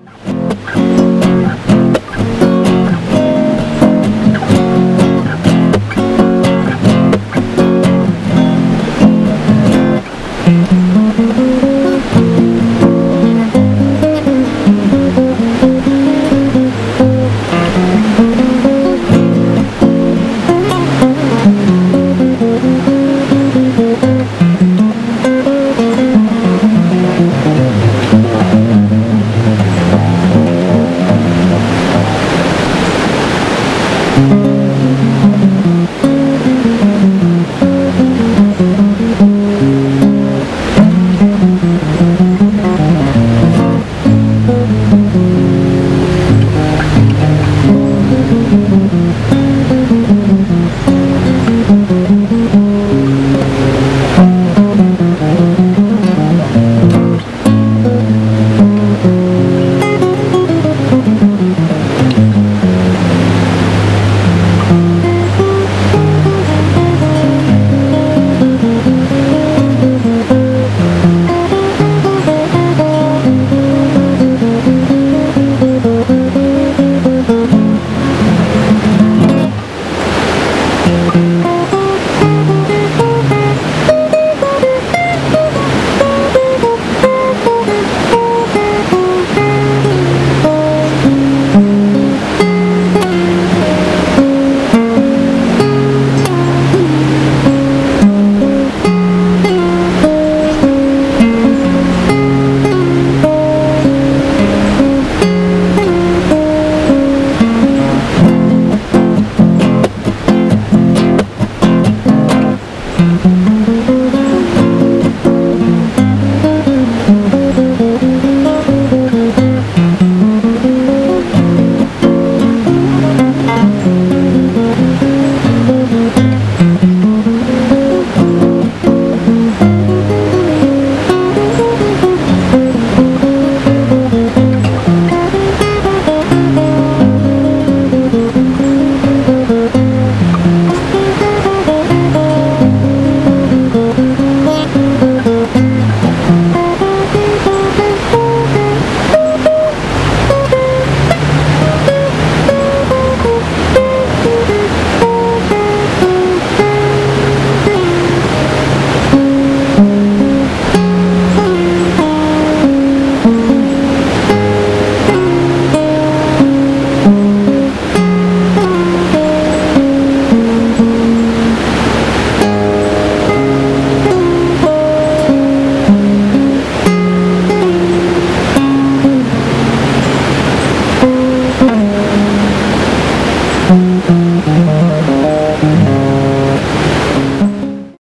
you